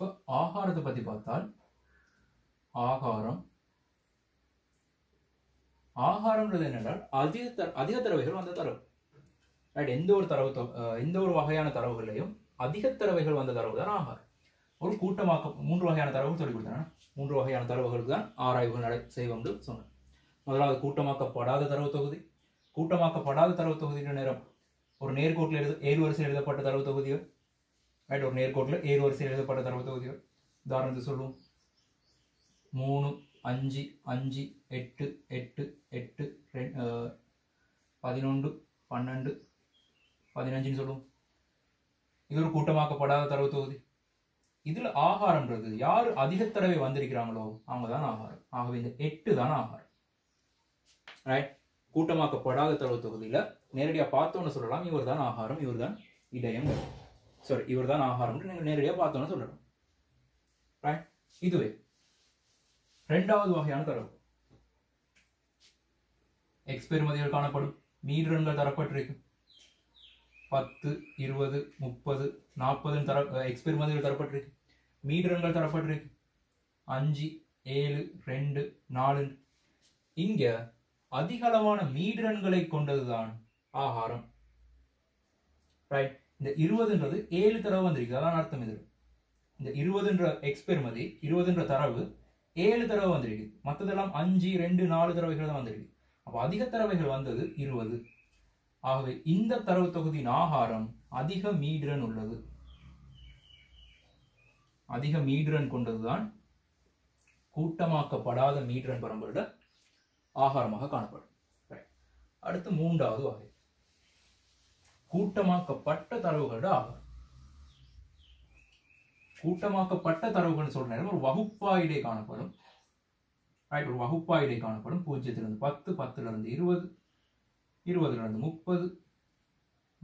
இப்போ ஆகாரத்தை பத்தி பார்த்தால் ஆகாரம் ஆகாரம்ன்றது என்னென்றால் அதிக தர அதிக தரவைகள் வந்த தரவு. ரைட் எந்த ஒரு தரவு எந்த ஒரு வகையான தரவுகளையும் அதிக தரவைகள் வந்த தரவு தான் ஆகாரம். ஒரு கூட்டமாக்க மூன்று வகையான தரவுகள் சொல்லி கொடுத்தேன். மூன்று வகையான தரவுகளுக்கு தான் ஆராய்வுகள் நடை செய்வோம்னு சொன்னேன். முதலாவது கூட்டமாக்கப்படாத தரவு தொகுதி. கூட்டமாக்கப்படாத தரவு தொகுதியின் நேரம் ஒரு நேர்கோட்டில் எழுத ஏழு வரிசையில் எழுதப்பட்ட தரவு தொகுதிகள் ரைட் ஒரு நேர்கோட்டில் ஏறு வரிசையில் எழுதப்பட்ட தரவு தொகுதிகள். உதாரணத்துக்கு சொல்லுவோம். மூணு அஞ்சு அஞ்சு எட்டு எட்டு எட்டு ரெ- பதினொன்று பன்னெண்டு பதினஞ்சுன்னு சொல்லுவோம். இது ஒரு கூட்டமாக்கப்படாத தரவு தொகுதி. இதில் ஆகாரம்ன்றது யார் அதிக தடவை வந்திருக்கிறாங்களோ அவங்க தான் ஆகாரம். ஆகவே இந்த எட்டு தான் ஆகாரம். ரைட் கூட்டமாக்கப்படாத தரவு தொகுதியில் நேரடியாக பார்த்தோன்னு சொல்லலாம். இவர் தான் ஆகாரம் இவர் தான் இடையம் சாரி இவர் தான் ஆகாரம் நீங்க நேரடியா பார்த்தோன்னு சொல்லணும். ரைட் இதுவே. ரெண்டாவது வகையான தரவு. எக்ஸ்பெரிமதிகள் காணப்படும். மீட்டர்கள் தரப்பட்டிருக்கு. பத்து இருபது முப்பது நாற்பதுன்னு தர எக்ஸ்பெரிமதிகள் தரப்பட்டிருக்கு. மீட்டர்கள் தரப்பட்டிருக்கு. அஞ்சு ஏழு ரெண்டு நாலு. இங்க அதிகளவான மீடரன்களை கொண்டதுதான் ஆகாரம். ரைட் இந்த இருபதுன்றது ஏழு தரவு வந்திருக்கு. அதான் அர்த்தம் இது. இந்த இருபதுன்ற எக்ஸ்பெரிமதி இருபதுன்ற தரவு ஏழு தடவை வந்திருக்கு. மற்றதெல்லாம் அஞ்சு ரெண்டு நாலு தடவைகள் தான் வந்திருக்கு. அப்போ அதிக தரவைகள் வந்தது இருபது. ஆகவே இந்த தரவு தொகுதியின் ஆகாரம் அதிக மீட்ரன் உள்ளது. அதிக மீட்ரன் கொண்டதுதான் கூட்டமாக்கப்படாத மீட்ரன் பரம்பரோட ஆகாரமாக காணப்படும். அடுத்து மூன்றாவது வகை. கூட்டமாக்கப்பட்ட தரவுகளோட ஆகும் கூட்டமாக்கப்பட்ட தரவுகள்னு சொல்ற நேரம் ஒரு வகுப்பாயிடை காணப்படும். ரைட் ஒரு வகுப்பாயிடை காணப்படும். பூஜ்ஜியத்திலிருந்து பத்து பத்துல இருந்து இருபது இருபதுலேருந்து முப்பது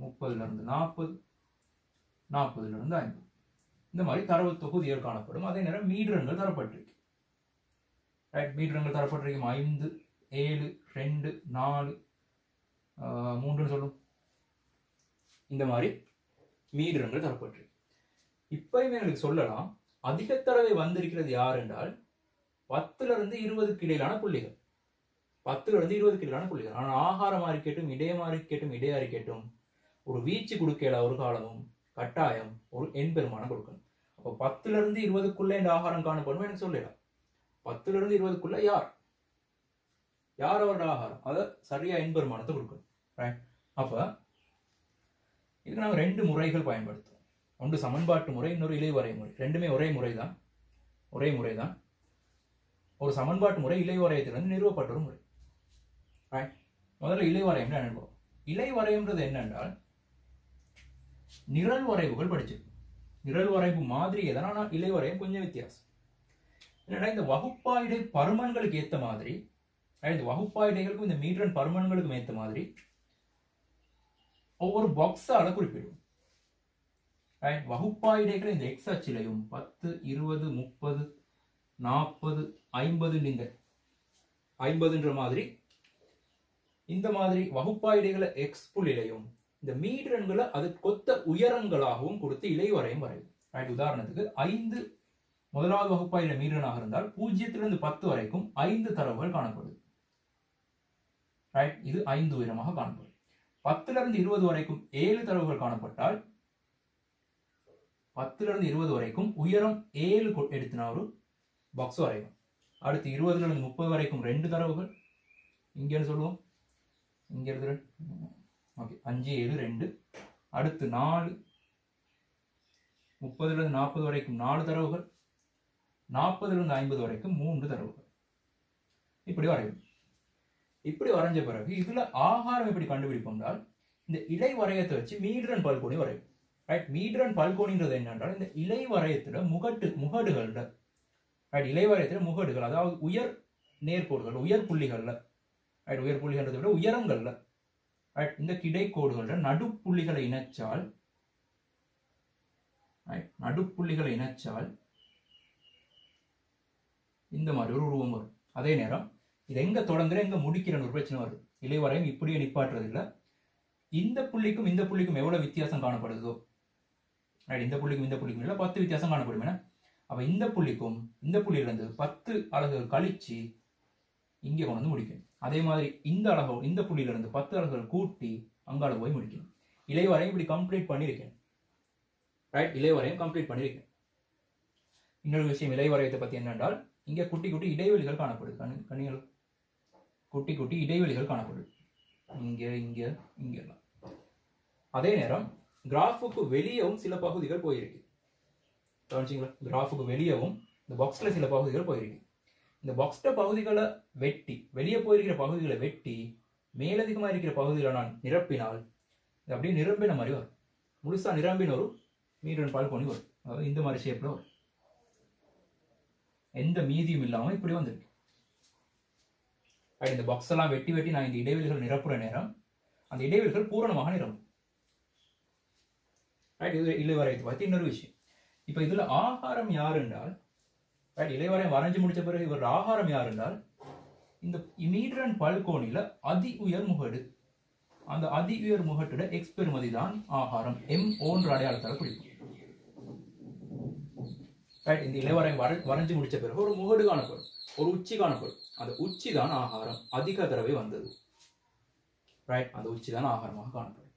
முப்பதுலேருந்து நாற்பது நாற்பதுலேருந்து ஐம்பது. இந்த மாதிரி தரவு தொகுதிகள் காணப்படும். அதே நேரம் மீடரங்கள் தரப்பட்டிருக்கு. ரைட் மீடரங்கள் தரப்பட்டிருக்கும் ஐந்து ஏழு ரெண்டு நாலு மூன்றுன்னு சொல்லும். இந்த மாதிரி மீட்டரங்கள் தரப்பட்டிருக்கு இப்பயுமே எனக்கு சொல்லலாம் அதிக தடவை வந்திருக்கிறது யார் என்றால் பத்துல இருந்து இருபதுக்கு இடையிலான புள்ளிகள். பத்துல இருந்து இருபதுக்கு இடையிலான புள்ளிகள். ஆனால் ஆகாரமா இருக்கட்டும் இடையமா இருக்கட்டும் இடையா இருக்கட்டும் ஒரு வீச்சு கொடுக்கல ஒரு காலமும் கட்டாயம் ஒரு எண் பெருமானம் கொடுக்கணும். அப்போ பத்துல இருந்து இருபதுக்குள்ளே இந்த ஆகாரம் காணப்படும் எனக்கு சொல்லலாம் பத்துல இருந்து இருபதுக்குள்ள யார்? யார் அவரோட ஆகாரம்? அதை சரியா எண் பெருமானத்தை கொடுக்கணும். ரைட் அப்ப இதுக்கு நாங்கள் ரெண்டு முறைகள் பயன்படுத்துவோம். ஒன்று சமன்பாட்டு முறை இன்னொரு இலைவரை முறை. ரெண்டுமே ஒரே முறை தான் ஒரே முறை தான் ஒரு சமன்பாட்டு முறை இலைவரையத்திலிருந்து நிறுவப்பட்ட ஒரு முறை. ரைட் முதல்ல இலைவரையம் அனுபவம்? இலைவரையம்ன்றது என்னென்றால் நிரல் வரைவுகள் படிச்சிருக்கோம். நிரல் வரைவு மாதிரி எதனால் ஆனால் இலைவரையம் கொஞ்சம் வித்தியாசம். என்னன்னா இந்த வகுப்பாயிடை பருமன்களுக்கு ஏற்ற மாதிரி இந்த வகுப்பாயிடைகளுக்கும் இந்த மீட்ரன் பருமன்களுக்கும் ஏற்ற மாதிரி ஒவ்வொரு பாக்ஸால குறிப்பிடுவோம் ரைட் வகுப்பாயிடைகள் இந்த எக்ஸ் அச்சிலையும் பத்து இருபது முப்பது நாற்பது ஐம்பது நீங்க. ஐம்பதுன்ற மாதிரி. இந்த மாதிரி வகுப்பாயிடைகளை எக்ஸ் புள்ளிலையும் இந்த மீட்டரன்களை அது கொத்த உயரங்களாகவும் கொடுத்து இலைவரையும் வரையும் ரைட் உதாரணத்துக்கு ஐந்து முதலாவது வகுப்பாயிட மீட்டரனாக இருந்தால் பூஜ்ஜியத்திலிருந்து பத்து வரைக்கும் ஐந்து தரவுகள் காணப்படுது. ரைட் இது ஐந்து உயரமாக காணப்படும் பத்திலிருந்து இருபது வரைக்கும் ஏழு தரவுகள் காணப்பட்டால் பத்திலிருந்து இருபது வரைக்கும் உயரம் ஏழு கொ- எடுத்து நான் ஒரு பாக்ஸ் அடுத்து இருபதுலேருந்து முப்பது வரைக்கும் ரெண்டு தரவுகள். இங்க சொல்லுவோம்? இங்கேருந்து ஓகே அஞ்சு ஏழு ரெண்டு. அடுத்து நாலு. முப்பதுலேருந்து நாற்பது வரைக்கும் நாலு தரவுகள். நாற்பதுலேருந்து ஐம்பது வரைக்கும் மூன்று தரவுகள். இப்படி வரையும் இப்படி வரைஞ்ச பிறகு இதுல ஆகாரம் எப்படி கண்டுபிடிப்போம்னால் இந்த இலை வரையத்தை வச்சு மீட்ரன் பல்கோணி வரையும். ரைட் மீட்ரன் பல்கோணின்றது என்னென்றால் இந்த இலை வரையத்துல முகட்டு முகடுகள்ல. ரைட் இலை வரையத்துல முகடுகள் அதாவது உயர் நேர்கோடுகள் உயர் புள்ளிகள்ல. ரைட் உயர் புள்ளிகள்ன்றதை விட உயரங்கள்ல. ரைட் இந்த கிடைக்கோடுகள்ல நடுப்புள்ளிகளை இணைச்சால் ரைட் நடுப்புள்ளிகளை இணைச்சால் இந்த மாதிரி ஒரு உருவம் வரும். அதே நேரம் இது எங்க தொடங்குற எங்க முடிக்கிறன்னு ஒரு பிரச்சனை வருது. இலைவரையும் இப்படியே நிப்பாட்டுறது இல்ல. இந்த புள்ளிக்கும் இந்த புள்ளிக்கும் எவ்வளவு வித்தியாசம் காணப்படுதோ ரைட் இந்த புள்ளிக்கும் இந்த புள்ளிக்கும் இல்ல பத்து வித்தியாசம் காணப்படும். என்ன? அப்ப இந்த புள்ளிக்கும் இந்த புள்ளியிலிருந்து பத்து அலகுகள் கழிச்சு இங்கே கொண்டு வந்து முடிக்கணும். அதே மாதிரி இந்த அழகோ இந்த புள்ளியிலிருந்து பத்து அலகுகள் கூட்டி அங்கால போய் முடிக்கணும். இலைவரையும் இப்படி கம்ப்ளீட் பண்ணியிருக்கேன் ரைட் இலைவரையும் கம்ப்ளீட் பண்ணியிருக்கேன் இன்னொரு விஷயம் இலைவரையத்தை பத்தி என்னென்றால் இங்கே குட்டி குட்டி இடைவெளிகள் காணப்படுது. கண் கண்ணிகள் குட்டி குட்டி இடைவெளிகள் காணப்படும். இங்கே இங்கே இங்கெல்லாம் அதே நேரம் கிராஃபுக்கு வெளியவும் சில பகுதிகள் போயிருக்கு. கவனிச்சிங்களா? கிராஃபுக்கு வெளியவும் இந்த பாக்ஸ்ல சில பகுதிகள் போயிருக்கு. இந்த பாக்ஸ்ட பகுதிகளை வெட்டி வெளியே போயிருக்கிற பகுதிகளை வெட்டி மேலதிகமாக இருக்கிற பகுதிகளை நான் நிரப்பினால் இது அப்படியே நிரம்பின மாதிரி வரும். முழுசா நிரம்பின ஒரு மீரன் பால் பண்ணி வரும். அதாவது இந்த மாதிரி ஷேப்பில் வரும். எந்த மீதியும் இல்லாமல் இப்படி வந்திருக்கு. ரைட் இந்த பாக்ஸ் எல்லாம் வெட்டி வெட்டி நான் இந்த இடைவெளிகள் நிரப்புற நேரம் அந்த இடைவெளிகள் பூரணமாக நிரம்பும். ரைட் இது இலைவரையத்தை பற்றி இன்னொரு விஷயம். இப்போ இதில் ஆகாரம் யார் என்றால் ரைட் இளைவரையம் வரைஞ்சு முடித்த பிறகு இவர் ஆகாரம் யார் என்றால் இந்த மீட்ரன் பல்கோணியில் அதி உயர் முகடு. அந்த அதி உயர் முகட்டோட எக்ஸ்பெருமதி தான் ஆகாரம். எம் ஓன்ற அடையாளத்தால் குறிக்கும். ரைட் இந்த இளைவரையம் வரை வரைஞ்சு முடிச்ச பிறகு ஒரு முகடு காணப்படும். ஒரு உச்சி காணப்படும் அந்த உச்சி தான் ஆகாரம் அதிக தடவை வந்தது. ரைட் அந்த உச்சி தான் ஆகாரமாக காணப்படும்.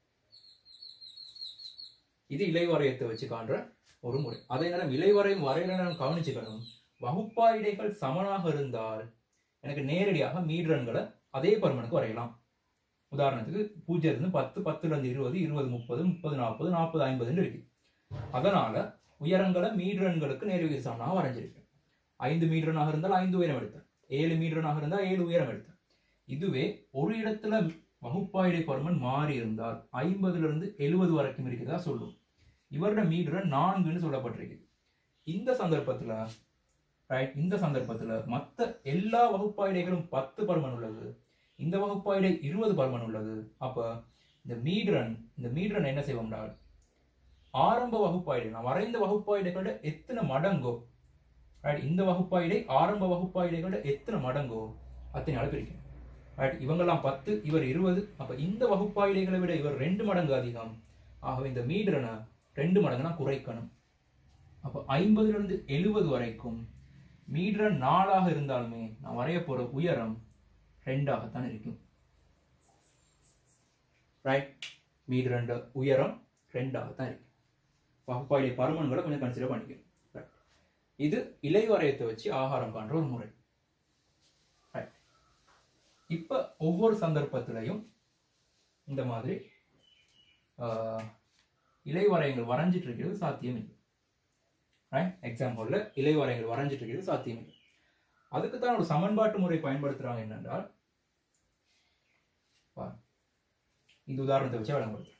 இது இலைவரையத்தை வச்சு காண்ற ஒரு முறை. அதே நேரம் இலைவரையும் வரையில நான் கவனிச்சுக்கணும். வகுப்பாயிடைகள் சமனாக இருந்தால் எனக்கு நேரடியாக மீட்ரன்களை அதே பருமனுக்கு வரையலாம். உதாரணத்துக்கு பூஜ்ஜியத்துலேருந்து பத்து பத்துல இருந்து இருபது இருபது முப்பது முப்பது நாற்பது நாற்பது ஐம்பதுன்னு இருக்கு. அதனால உயரங்களை மீட்ரன்களுக்கு நேர் சமனாக வரைஞ்சிருக்கு ஐந்து மீட்டர்னாக இருந்தால் ஐந்து உயரம் எடுத்தேன் ஏழு மீட்டர்னாக இருந்தால் ஏழு உயரம் எடுத்தேன் இதுவே ஒரு இடத்துல வகுப்பாயிடை பருமன் மாறி இருந்தால் ஐம்பதுல இருந்து எழுபது வரைக்கும் இருக்கிறதா சொல்லும். இவரோட மீட்டரை நான்குன்னு சொல்லப்பட்டிருக்கு இந்த சந்தர்ப்பத்தில் ரைட் இந்த சந்தர்ப்பத்தில் மற்ற எல்லா வகுப்பாயிடைகளும் பத்து பருமன் உள்ளது. இந்த வகுப்பாயிடை இருபது பருமன் உள்ளது. அப்போ இந்த மீட்ரன் இந்த மீட்ரன் என்ன செய்வோம்னா ஆரம்ப வகுப்பாயிடை நான் வரைந்த வகுப்பாயிடைகளோட எத்தனை மடங்கோ ரைட் இந்த வகுப்பாயிடை ஆரம்ப வகுப்பாயிடைகளோட எத்தனை மடங்கோ அத்தனை பிரிக்கும் ரைட் இவங்கெல்லாம் பத்து இவர் இருபது. அப்ப இந்த வகுப்பாயிடைகளை விட இவர் ரெண்டு மடங்கு அதிகம். ஆகவே இந்த மீடரனை ரெண்டு மடங்கு நான் குறைக்கணும். அப்ப ஐம்பதுல இருந்து எழுபது வரைக்கும் மீட்டர் நாலாக இருந்தாலுமே நான் வரைய போற உயரம் ரெண்டாகத்தான் இருக்கும். ரைட் மீட்டர் உயரம் ரெண்டாகத்தான் இருக்கும் வகுப்பாயிடை பருமன்களை கொஞ்சம் கன்சிடர் பண்ணிக்கணும். இது இலைவரையத்தை வச்சு ஆகாரம் பண்ற ஒரு முறை. இப்ப ஒவ்வொரு சந்தர்ப்பத்திலையும் இந்த மாதிரி இலைவரையங்கள் வரைஞ்சிட்டு இருக்கிறது சாத்தியம் இல்லை. ரைட் இலைவரையங்கள் வரைஞ்சிட்டு இருக்கிறது சாத்தியம் இல்லை. அதுக்கு தான் ஒரு சமன்பாட்டு முறை பயன்படுத்துறாங்க என்னென்றால் இந்த உதாரணத்தை வச்சு வழங்கப்படுது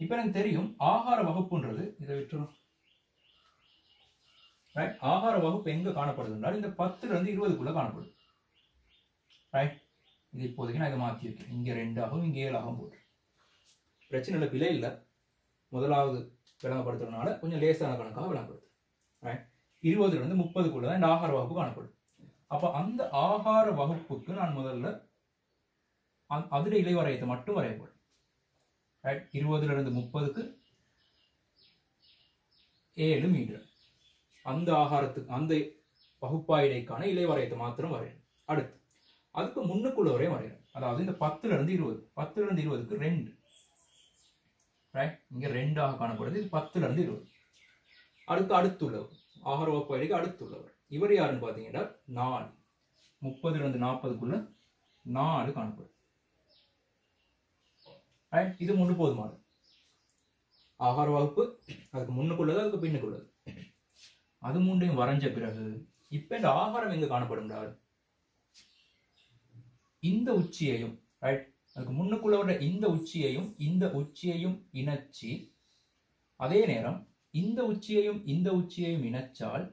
இப்ப எனக்கு தெரியும் ஆகார வகுப்புன்றது இதை விட்டுரும். ரைட் ஆகார வகுப்பு எங்க காணப்படுது என்றால் இந்த பத்துல இருந்து இருபதுக்குள்ள காணப்படுது. ரைட் இது இப்போதைக்கு நான் இதை மாத்தி வைக்கிறேன் இங்க ரெண்டாகவும் இங்க ஏழாகவும் போட்டு. பிரச்சனை இல்லை பிழை இல்லை. முதலாவது விளங்கப்படுத்துறதுனால கொஞ்சம் லேசான கணக்காக விளங்கப்படுது. ரைட் இருபதுல இருந்து முப்பதுக்குள்ள தான் இந்த ஆகார வகுப்பு காணப்படும் அப்ப அந்த ஆகார வகுப்புக்கு நான் முதல்ல அ- இலைவரையத்தை மட்டும் வரையப்படும். ரைட் இருபதுல இருந்து முப்பதுக்கு ஏழு மீட்டர். அந்த ஆகாரத்துக்கு அந்த பகுப்பாயிடைக்கான இலைவரையத்தை மாத்திரம் வரையணும். அடுத்து அதுக்கு முன்னுக்குள்ள வரையும் வரையணும். அதாவது இந்த பத்துல இருந்து இருபது பத்துல இருந்து இருபதுக்கு ரெண்டு. ரைட் இங்க ரெண்டாக காணப்படுது இது பத்துல இருந்து இருபது. அடுத்து அடுத்துள்ளவர். ஆகார வகுப்பாயிடைக்கு அடுத்துள்ளவர். இவர் யாருன்னு பாத்தீங்கன்னா நாலு. முப்பதுல இருந்து நாற்பதுக்குள்ள நாலு காணப்படுது. ரைட் இது முன்னு போதுமானது. ஆகார வகுப்பு அதுக்கு முன்னுக்குள்ளது அதுக்கு பின்னுக்குள்ளது. அது மூன்றையும் வரைஞ்ச பிறகு இப்ப இந்த ஆகாரம் எங்க காணப்படும் இந்த உச்சியையும் ரைட் அதுக்கு முன்னுக்குள்ள வர இந்த உச்சியையும் இந்த உச்சியையும் இணைச்சி அதே நேரம் இந்த உச்சியையும் இந்த உச்சியையும் இணைச்சால்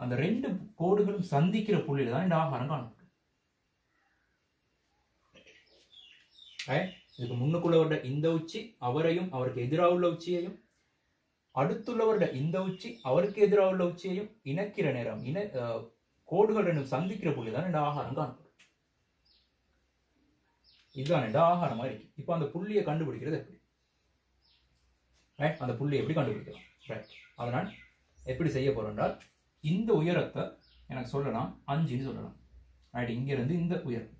அந்த ரெண்டு கோடுகளும் சந்திக்கிற புள்ளியில தான் இந்த ஆகாரம் காணப்படும். இதுக்கு முன்னுக்குள்ள வர இந்த உச்சி அவரையும் அவருக்கு எதிராக உள்ள உச்சியையும் அடுத்துள்ளவருடைய இந்த உச்சி அவருக்கு எதிராக உள்ள உச்சியையும் இணைக்கிற நேரம் இணை கோடுகள் ரெண்டும் சந்திக்கிற புள்ளி தான் இந்த ஆகாரம் காணும் இதுதான் இந்த ஆகாரமா இருக்கு. இப்போ அந்த புள்ளியை கண்டுபிடிக்கிறது எப்படி? ரைட் அந்த புள்ளி எப்படி கண்டுபிடிக்கலாம்? ரைட் அதனால் எப்படி செய்ய போறோம்னால் இந்த உயரத்தை எனக்கு சொல்லலாம் அஞ்சுன்னு சொல்லலாம். ரைட் இங்கிருந்து இந்த உயரம்.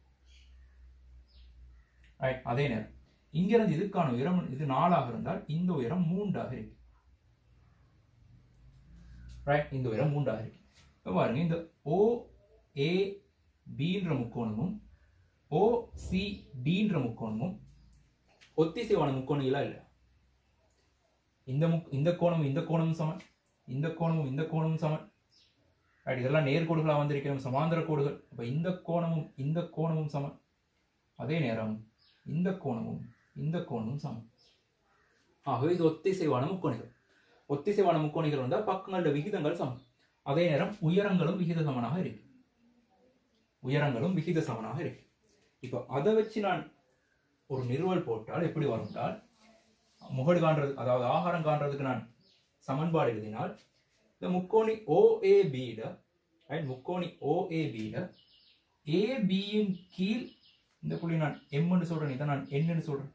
ரைட் அதே நேரம். இங்கிருந்து இதுக்கான உயரம் இது நாலாக இருந்தால் இந்த உயரம் மூன்றாக இருக்கு. ரைட் இந்த உயரம் மூன்றாக இருக்கு இப்போ பாருங்க இந்த ஓ ஏ பின்ற முக்கோணமும் ஓ முக்கோணமும் ஒத்திசைவான முக்கோணங்களா இல்லை இந்த முக் இந்த கோணமும் இந்த கோணமும் சமன் இந்த கோணமும் இந்த கோணமும் சமன். ரைட் இதெல்லாம் நேர்கோடுகளாக வந்திருக்கிறோம் சமாந்தர கோடுகள். அப்போ இந்த கோணமும் இந்த கோணமும் சமன். அதே நேரம் இந்த கோணமும் இந்த கோணமும் சமம் ஆகவே இது ஒத்திசைவான முக்கோணிகள் ஒத்திசைவான முக்கோணிகள் வந்தால் பக்கங்களோட விகிதங்கள் சமம். அதே நேரம் உயரங்களும் விகித சமனாக இருக்கு. உயரங்களும் விகித சமனாக இருக்கு. இப்போ அதை வச்சு நான் ஒரு நிறுவல் போட்டால் எப்படி வரும்னால் முகடு காண்றது அதாவது ஆகாரம் காண்றதுக்கு நான் சமன்பாடு எழுதினால் இந்த முக்கோணி ஓஏபியில ரைட் முக்கோணி ஓஏபியில ஏபியின் கீழ் இந்த புள்ளி நான் எம்னு சொல்றேன் இதை நான் என்னன்னு சொல்றேன்.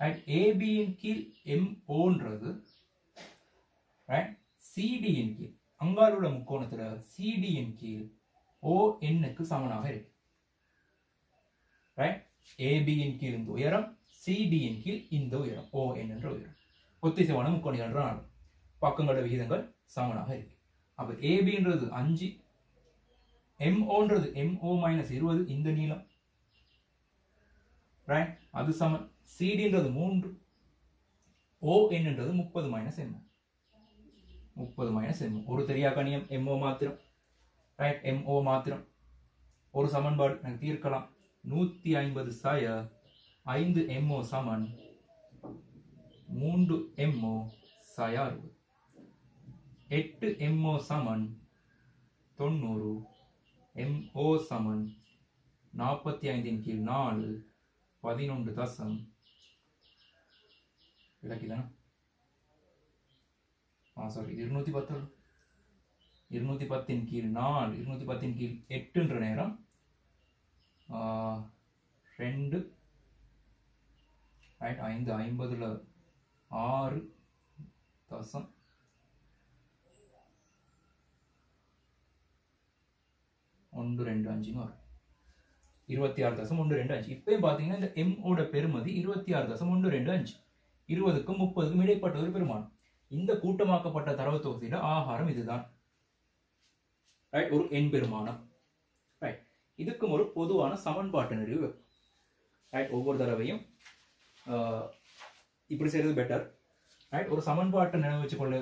ரைட் ஏபியின் கீழ் எம் ஓன்றது ரைட் சிடியின் கீழ். அங்கால் உள்ள முக்கோணத்துல சிடியின் கீழ் ஓ என்னுக்கு சமனாக இருக்கு. ரைட் ஏபியின் கீழ் இந்த உயரம் சிடியின் கீழ் இந்த உயரம் ஓ என் என்ற உயரம். ஒத்திசைவான முக்கோணிகள் என்ற பக்கங்களோட விகிதங்கள் சமனாக இருக்கு. அப்ப ஏபின்றது அஞ்சு எம்ஓன்றது எம்ஓ மைனஸ் இருபது இந்த நீளம். ரைட் அது சமன். சிடின்றது மூன்று ஓ என்னன்றது முப்பது மைனஸ் என்ன முப்பது மைனஸ் எம் ஒரு தெரியா எம்ஓ மாத்திரம். ரைட் எம்ஓ மாத்திரம். ஒரு சமன்பாடு. எனக்கு தீர்க்கலாம். நூற்றி ஐம்பது சாய ஐந்து எம்ஓ சமன். மூன்று எம்ஓ சாய அறுபது. எட்டு எம்ஓ சமன். தொண்ணூறு எம்ஓ சமன். நாற்பத்தி ஐந்தின் கீழ் நாலு. பதினொன்று தசம். விளக்கிதானா? சாரி இருநூத்தி பத்து இருநூத்தி பத்தின் கீழ் நாலு இருநூத்தி பத்தின் கீழ் எட்டுன்ற நேரம். ரெண்டு ரைட் ஐந்து ஐம்பதுல ஆறு தசம். ஒன்று ரெண்டு அஞ்சுன்னு வரும். இருபத்தி ஆறு தசம் ஒன்று ரெண்டு அஞ்சு. இப்பயும் பார்த்தீங்கன்னா இந்த எம்மோட ஓட பெருமதி இருபத்தி ஆறு தசம் ஒன்று ரெண்டு அஞ்சு. இருபதுக்கும் முப்பதுக்கும் இடைப்பட்ட ஒரு பெருமானம் இந்த கூட்டமாக்கப்பட்ட தரவு தொகுதியில ஆகாரம் இதுதான். ரைட் ஒரு எண்பெருமானம் ரைட் இதுக்கும் ஒரு பொதுவான சமன்பாட்டு நிறைவு. ரைட் ஒவ்வொரு தடவையும் இப்படி செய்யறது பெட்டர் ரைட் ஒரு சமன்பாட்டை நினைவு வச்சுக்கொள்ள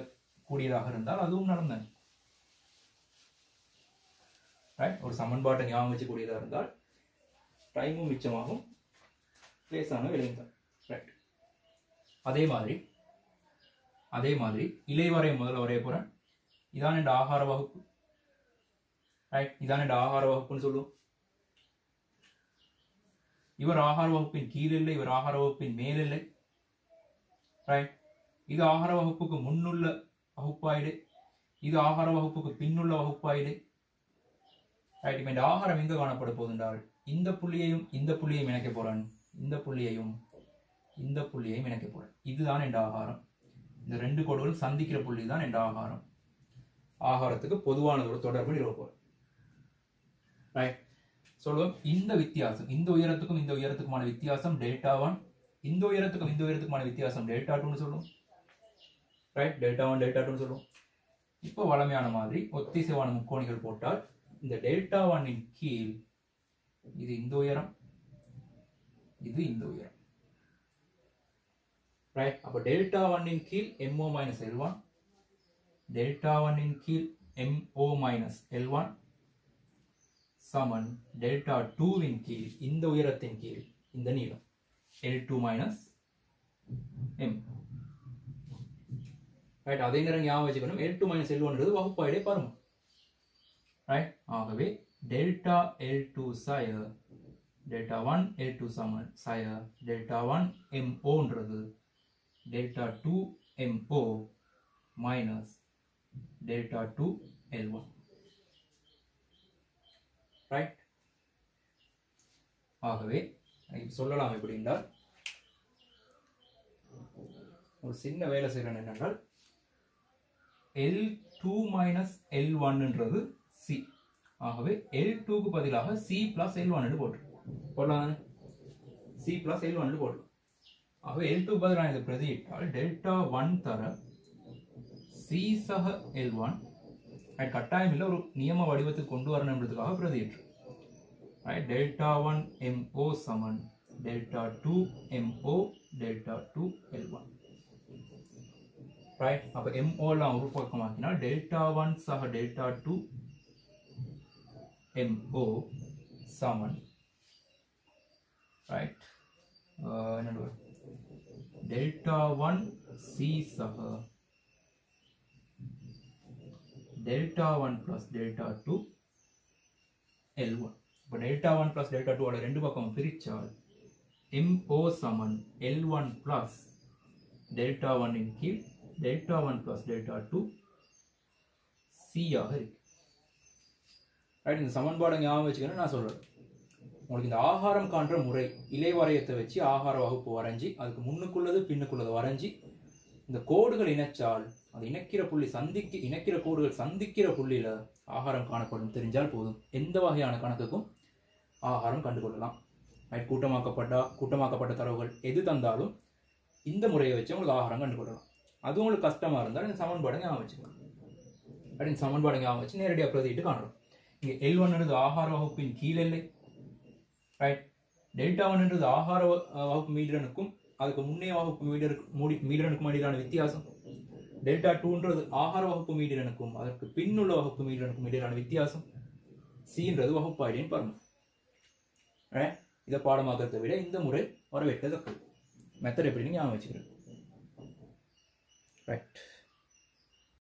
கூடியதாக இருந்தால் அதுவும் நடந்தது ரைட் ஒரு சமன்பாட்டை ஞாபகம் வச்சுக்கூடியதாக இருந்தால் டைமும் மிச்சமாகும். லேசான விலையும் ரைட் அதே மாதிரி அதே மாதிரி இலைவரை முதல்ல வரைய போறேன் இதான் என் ஆகார வகுப்பு. ரைட் இதான் என் ஆகார வகுப்புன்னு சொல்லுவோம். இவர் ஆகார வகுப்பின் கீழ் இல்லை இவர் ஆகார வகுப்பின் மேல் இல்லை ரைட் இது ஆகார வகுப்புக்கு முன்னுள்ள வகுப்பாயிடு. இது ஆகார வகுப்புக்கு பின்னுள்ள வகுப்பாயிடு. ரைட் இப்போ இந்த ஆகாரம் எங்க காணப்பட போகுதுன்றால் இந்த புள்ளியையும் இந்த புள்ளியையும் இணைக்க போறேன். இந்த புள்ளியையும் இந்த புள்ளியையும் இணைக்க போறேன். இதுதான் என் ஆகாரம். இந்த ரெண்டு கோடுகளும் சந்திக்கிற புள்ளி தான் என் ஆகாரம். ஆகாரத்துக்கு பொதுவான ஒரு தொடர்பு நிறுவ ரைட் சொல்லுவோம். இந்த வித்தியாசம் இந்த உயரத்துக்கும் இந்த உயரத்துக்குமான வித்தியாசம் டேட்டா ஒன் இந்த உயரத்துக்கும் இந்த உயரத்துக்குமான வித்தியாசம் டேட்டா டூன்னு சொல்லுவோம். ரைட் டேட்டா ஒன் டேட்டா டூன்னு சொல்லுவோம். இப்போ வளமையான மாதிரி ஒத்திசைவான முக்கோணிகள் போட்டால் இந்த டெல்டா ஒன்னின் கீழ் இது இந்த உயரம் இது இந்த உயரம். ரைட் அப்போ டெல்டா ஒன்னின் கீழ் M O minus L one delta ஒன்னின் கீழ் M O minus L one சமன் டெல்டா டூவின் கீழ் இந்த உயரத்தின் கீழ் இந்த நீளம் L two minus M right அதே நேரம் ஞாபகம் வச்சுக்கணும். எல் டூ மைனஸ் எல் ஒன்றது வகுப்பாயிடே பாருங்க ரைட் ஆகவே டெல்டா எல் டூ சாய டெல்டா ஒன் எல் டூ சமன் சாய delta one M ஓன்றது two M O minus delta two L one right ஆகவே சொல்லலாம் எப்படி என்றால் ஒரு சின்ன வேலை செய்கிறேன் என்னென்றால் எல் டூ மைனஸ் எல் ஒன்னுன்றது சி ஆகவே எல் டூக்கு பதிலாக சி பிளஸ் எல் ஒன் போட்டு போடலாம் சி பிளஸ் எல் ஒன் போட்டு ஆகவே எல் டூ பதிலாக இதை பிரதியிட்டால் டெல்டா ஒன் தர சி சக எல் ஒன் கட்டாயம் இல்லை ஒரு நியம வடிவத்துக்கு கொண்டு வரணுன்றதுக்காக பிரதியிட்டு. Right delta one M O சமன். Delta two M O delta two L one right அப்போ எம்ஓலாம் ஒரு பக்கமாக்கினால் டெல்டா ஒன் சக டெல்டா டூ எம்ஓ சமன். ரைட் என்னோட டெல்டா ஒன் சி சக. Delta one plus delta two L one இப்போ டெல்டா ஒன் ப்ளஸ் டெல்டா டூவோட ரெண்டு பக்கம் பிரித்தால் எம்ஓ சமன் எல் ஒன் ப்ளஸ் டெல்டா இன் கீழ் delta one plus delta two C சியாக இருக்கு. ரைட் இந்த சமன்பாடை ஞாபகம் வச்சுக்கணும் நான் சொல்கிறேன் உங்களுக்கு இந்த ஆகாரம் காண்ற முறை இலைவாரியத்தை வச்சு ஆகார வகுப்பு வரைஞ்சி அதுக்கு முன்னுக்குள்ளது பின்னுக்குள்ளது வரைஞ்சி இந்த கோடுகள் இணைச்சால் அது இணைக்கிற புள்ளி சந்திக்க இணைக்கிற கோடுகள் சந்திக்கிற புள்ளியில ஆகாரம் காணப்படும். தெரிஞ்சால் போதும். எந்த வகையான கணக்குக்கும் ஆகாரம் கண்டுகொள்ளலாம். ரைட் கூட்டமாக்கப்பட்ட கூட்டமாக்கப்பட்ட தரவுகள் எது தந்தாலும் இந்த முறையை வச்சு உங்களுக்கு ஆகாரம் கண்டுகொள்ளலாம். அது உங்களுக்கு கஷ்டமா இருந்தால் இந்த சமன்பாடு ஞாபகம் வச்சுக்கலாம் அப்படின்னு சமன்பாடு ஞாபகம் வச்சு நேரடியாக பிரதிட்டு காணுறோம் இங்கே எல் ஒன்றது ஆகார வகுப்பின் கீழெல்லை ரைட் டெல்டா ஒன்ன்றது ஆகார வ- வகுப்பு மீடியனுக்கும் அதுக்கு முன்னே வகுப்பு மீட்டருக்கு மூடி மீட்டரனுக்கும் இடையிலான வித்தியாசம். டெல்டா டூன்றது ஆகார வகுப்பு மீடியனுக்கும் அதற்கு பின்னுள்ள வகுப்பு மீடியனுக்கும் இடையிலான வித்தியாசம். சின்றது வகுப்பாடின்னு பாருங்க Right? இதை பாடமாக்கிறதை விட இந்த முறை வரவேற்கத்தக்கது. மெத்தட் எப்படின்னு ஞாபகம் வச்சுக்கிறேன் ரைட்